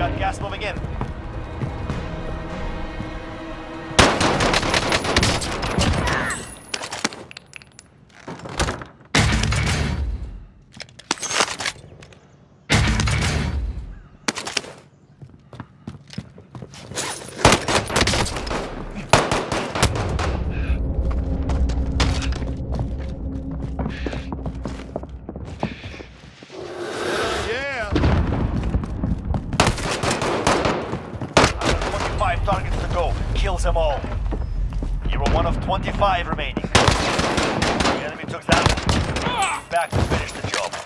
Got gas moving in. Five targets to go. Kill them all. You were one of 25 remaining. The enemy took that. Back to finish the job.